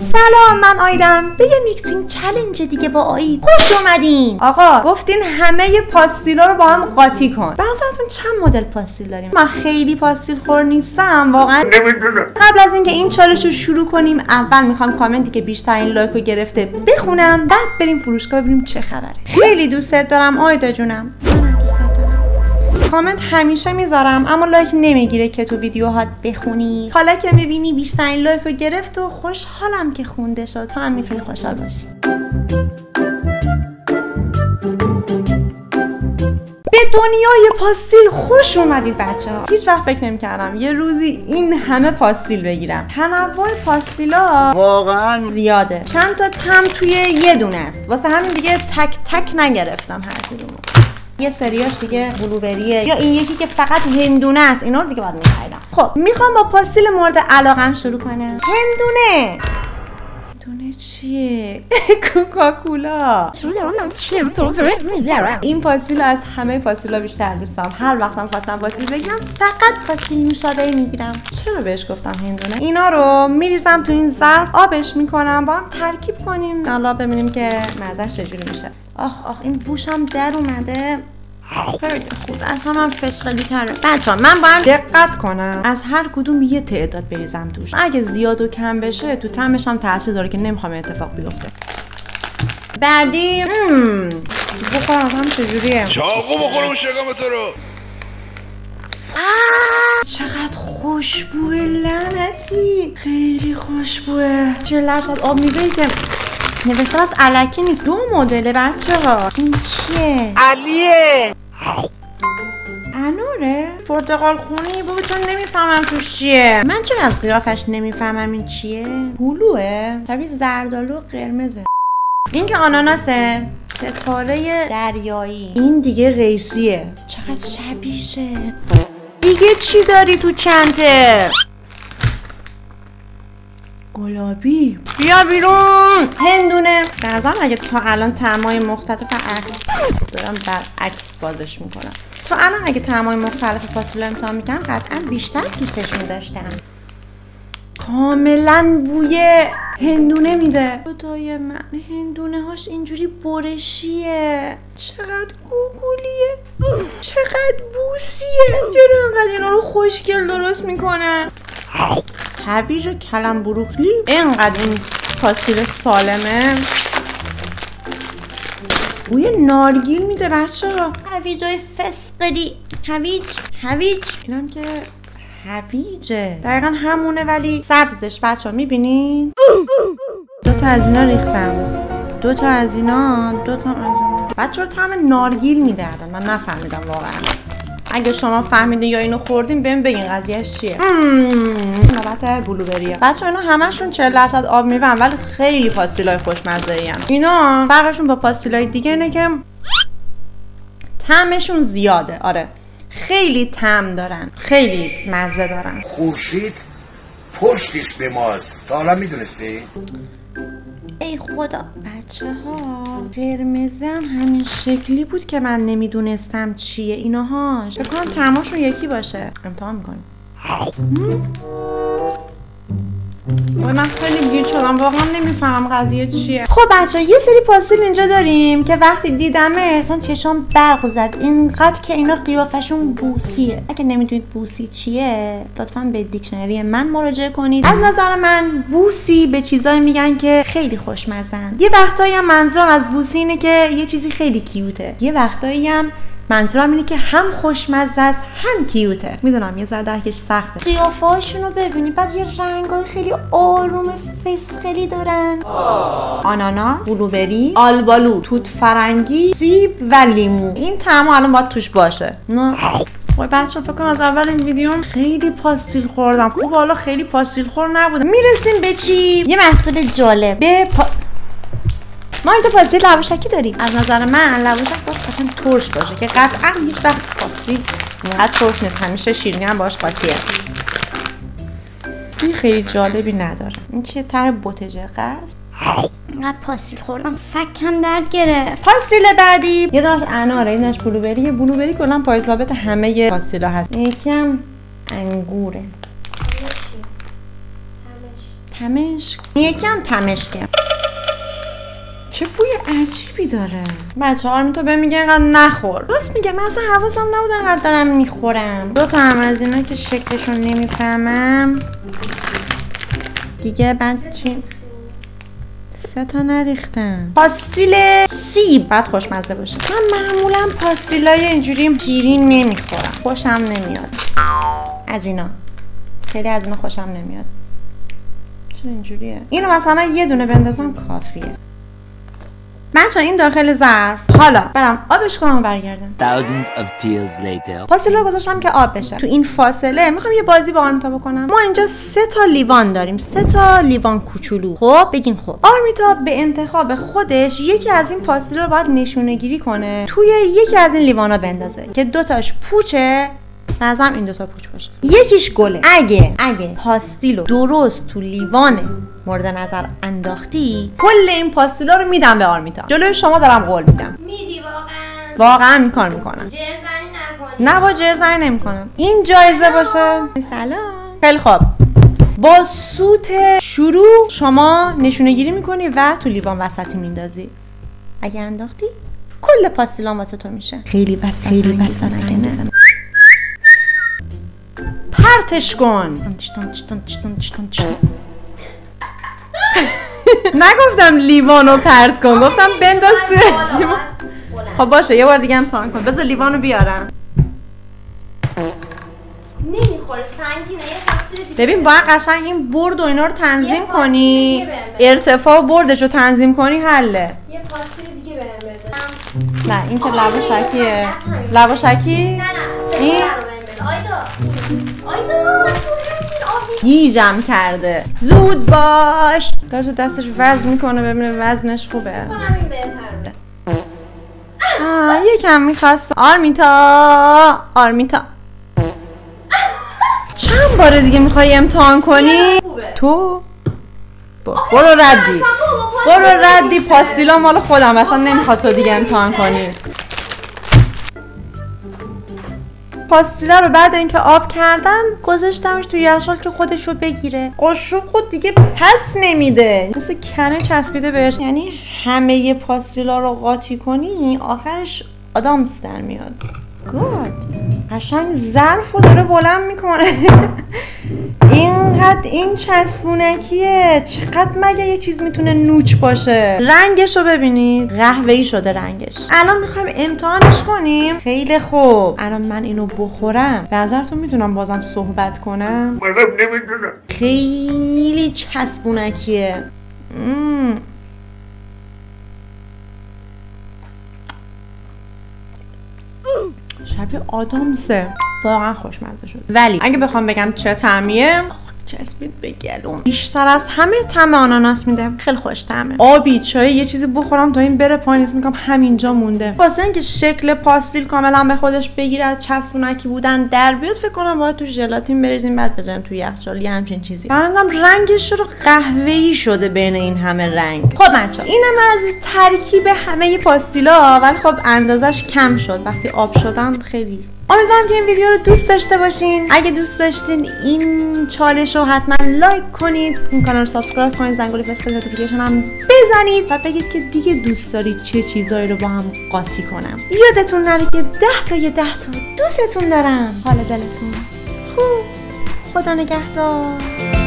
سلام من آیدام. به یه mixing challenge دیگه با آیدا خوش اومدین. آقا گفتین همه پاستیلا رو با هم قاطی کن. به نظرتون چند مدل پاستیل داریم؟ من خیلی پاستیل خور نیستم واقعا. قبل از اینکه این چالش رو شروع کنیم اول می‌خوام کامنتی که بیشترین لایک رو گرفته بخونم بعد بریم فروشگاه ببینیم چه خبره. خیلی دوستت دارم آیدا جونم. کامنت همیشه می‌ذارم اما لایک نمی‌گیره که تو ویدیوهات بخونی. حالا که می‌بینی بیشترین لایک رو گرفت و خوشحالم که خونده شد. تو هم می‌تونی خوشحال باشی. به دنیای پاستیل خوش اومدید بچه ها هیچ وقت فکر نمی‌کردم یه روزی این همه پاستیل بگیرم. تنوع پاستیلا واقعا زیاده. چند تا تم توی یه دونه است. واسه همین دیگه تک تک نگرفتم هر کدومو. یه سریاش دیگه بلوبریه. یا این یکی که فقط هندونه است اینا رو دیگه باید میخریدم. خب می‌خوام با پاستیل مورد علاقم شروع کنم. هندونه! هندونه چیه؟ کوکاکولا. این پاستیل از همه پاستیلا بیشتر دوستم هر وقتم خواستم پاستیل بگیرم فقط پاستیل نوشابه می‌گیرم. چرا بهش گفتم هندونه؟ اینا رو میریزم تو این ظرف آبش می‌کنم با هم ترکیب کنیم. حالا ببینیم که مزهش چجوری میشه. آخ آخ این بوشم در اومده. خیلی خوب. از هم فشقلی تره. بچه من باید دقت کنم. از هر کدوم یه تعداد بریزم توش. اگه زیاد و کم بشه تو تمش هم تاثیر داره که نمی‌خوام اتفاق بیفته. بعدی مم. بخورم هم چجوریه؟ چاقو بخورم شکم تو رو. چقدر خوشبوه لعنتی. خیلی خوشبوه. چه درصد آب میوهی که نوشته از علکی نیست. دو مدل بچه ها این چیه؟ علیه. انوره پرتقال خونی؟ بابا چون نمی‌فهمم توش چیه. من چرا از قیافش نمی‌فهمم این چیه؟ هلوه. شبیه زردالو قرمزه این که آناناسه. ستاره دریایی. این دیگه قیسیه. چقدر شبیشه دیگه چی داری تو چنته؟ گلابی. بیا بیرون. هندونه. نظرم اگه تا الان تعمای مختلف دارم برعکس بازش می‌کنم. تا الان اگه تعمای مختلف فاصله امتحان می‌کنم قطعا بیشتر دوستش میداشتم. کاملا بوی هندونه میده. خدای من هندونه هاش اینجوری برشیه. چقدر گوگولیه. چقدر بوسیه. چرا انقدر اینا رو خوشگل درست می‌کنن؟ هویج و کلم بروکلی اینقدر این پاستیل سالمه. بوی نارگیل میده بچه ها هویج های فسقلی. هویج هویج. اینم که هویجه. دقیقا همونه ولی سبزش. بچه ها می‌بینین؟ دو تا از اینا ریختم. دو تا از اینا دو تا از اینا. بچه ها طعم نارگیل میدردن من نفهمیدم واقعا. اگه شما فهمیدین یا اینو خوردین بهم بگین قضیهش چیه. نوبت بلوبریه بچه اینا همشون 40 درصد آب میبن ولی خیلی پاستیلای خوشمزه ای اینا فرقشون با پاستیلای دیگه اینه که طعمشون زیاده. آره. خیلی طعم دارن. خیلی مزه دارن. خورشید پشتش به ماست. تا حالا می‌دونستی؟ ای خدا. بچه ها قرمزه هم همین شکلی بود که من نمی‌دونستم چیه ایناهاش. فکر کنم طعماشون یکی باشه. امتحان می‌کنیم. من خیلی گیج شدم. واقعا نمی‌فهمم قضیه چیه. خب بچه یه سری پاستیل اینجا داریم که وقتی دیدمه اصلا چشام برق زد. اینقدر که اینا قیافشون بوسیه. اگه نمی‌دونید بوسی چیه لطفا به دیکشنری من مراجعه کنید. از نظر من بوسی به چیزایی میگن که خیلی خوشمزن یه وقتایی هم منظورم از بوسی اینه که یه چیزی خیلی کیوته. یه وقتایی هم منظورم اینه که هم خوشمزه است هم کیوته می‌دونم یه ذره درکش سخته. قیافه رو ببینی بعد یه رنگای خیلی آروم فسقلی دارن. آنانا بلوبری آلبالو توت فرنگی سیب و لیمو. این طعم الان باید توش باشه. نه. وای بچه فکر کنم از اول این ویدیو خیلی پاستیل خوردم. خب حالا خیلی پاستیل خور نبودم می‌رسیم به چی؟ یه محصول جالب. به پا... ما اینجا پاستیل لواشکی داریم. از نظر من لواشک باید ترش باشه که قطعا هیچ وقت پاستیل اینقدر ترش نیست. همیشه شیرینی هم باش قاطیه. این خیلی جالبی نداره. این چیه تر بوتجقه است؟ اینقدر پاستیل خوردم. فکم درد گرفت. پاستیل بعدی. یه دانش اناره این دانش بلوبری. یه بلوبری کلا پای ثابت همه پاستیلا هست. یکی هم انگوره. تمشک. یکی هم تمشکه چه بوی عجیبی داره. بچه ها تو به میگه اینقدر نخور. راست میگه من اصلا حواسم نبود انقدر دارم می‌خورم. دو تا هم از اینا که شکلشون نمی‌فهمم. دیگه بعد چی؟ سه تا نریختم. پاستیل سیب. بعد خوشمزه باشه. من معمولا پاستیلای اینجوری شیرین نمی‌خورم. خوشم نمیاد. از اینا. خیلی از اینا خوشم نمیاد. چرا اینجوریه. اینو مثلا یه دونه بندازم کافیه. بچه این داخل ظرف. حالا برم آبش کنم و برگردم. Thousands of tears later. پاستیل رو گذاشتم که آب بشه. تو این فاصله می‌خوام یه بازی با آرمیتا بکنم. ما اینجا سه تا لیوان داریم. سه تا لیوان کوچولو. خب بگین خب. آرمیتا به انتخاب خودش یکی از این پاستیل رو باید نشونه گیری کنه. توی یکی از این لیوانا بندازه که دوتاش پوچه نظرم این دوتا پوچ باشه. یکیش گله. اگه اگه پاستیل رو درست تو لیوان مورد نظر انداختی کل این پاستیلا رو میدم به آرمیتا. جلوی شما دارم قول میدم. میدی واقعا؟ واقعا این کار می‌کنم. جرزنی نه با جرزنی نمی‌کنم. این جایزه باشه. سلام. خیلی خوب. با سوت شروع شما نشونه گیری می‌کنی و تو لیوان وسطی میندازی. اگه انداختی کل پاستیلان واسه تو میشه. خیلی بس خیلی بس پرتش کن نگفتم لیوانو پرت کن گفتم بنداز تو خب باشه یه بار دیگه هم تان کن بذار لیوانو بیارم نمی‌خوره سنگینه ببین باید قشنگ این برد و اینا رو تنظیم کنی. ارتفاع بردش رو تنظیم کنی حله یه دیگه نه این که لواشکیه لواشکی نه نه این؟ گیجم کرده. زود باش. داره تو دستش وزن می‌کنه ببینه وزنش خوبه. آه یکم می‌خواست. آرمیتا آرمیتا. چند بار دیگه می‌خوای امتحان کنی؟ تو؟ برو ردی. برو ردی پاستیلا مال خودم. اصلا نمی‌خواد تو دیگه امتحان کنی. پاستیلا رو بعد اینکه آب کردم گذاشتمش تو یخچال که خودش رو بگیره. قاشق خود دیگه پس نمیده. مثل کنه چسبیده بهش. یعنی همه پاستیلا رو قاطی کنی آخرش آدامس در میاد. گاد قشنگ ظرف رو داره بلند می‌کنه. اینقدر این چسبونکیه؟ چقدر مگه یه چیز می‌تونه نوچ باشه؟ رنگش رو ببینید. قهوه‌ای شده رنگش. الان می‌خوایم امتحانش کنیم. خیلی خوب. الان من اینو بخورم. به نظرتون می‌تونم بازم صحبت کنم؟ منم نمی‌دونم. خیلی چسبونکیه. مم. شبیه آدامسه. واقعا خوشمزه شد ولی اگه بخوام بگم چه طعمیه آخ، چسبید به گلوم. بیشتر از همه طعم آناناس میده. خیلی خوش طعمه. آبی چای یه چیزی بخورم تا این بره پایین. اسم می‌کنم همینجا مونده. واسه اینکه شکل پاستیل کاملا به خودش بگیره از چسبونکی بودن در بیاد فکر کنم باید تو ژلاتین بریزیم بعد بذاریم تو یخچال. یه همچین چیزی. فهمیدم رنگش رو قهوه‌ای شده بین این همه رنگ. خب بچا اینم از ترکیب همه پاستیلا ولی خب اندازش کم شد. وقتی آب شدن خیلی امیدوارم که این ویدیو رو دوست داشته باشین. اگه دوست داشتین این چالش رو حتما لایک کنید. این کانال رو subscribe کنید. زنگوله فسقل notification هم بزنید. و بگید که دیگه دوست دارید چه چیزایی رو با هم قاطی کنم. یادتون نره که ده تا یه ده تا دوستتون دارم. حال دلتون. خوب. خدا نگهدار.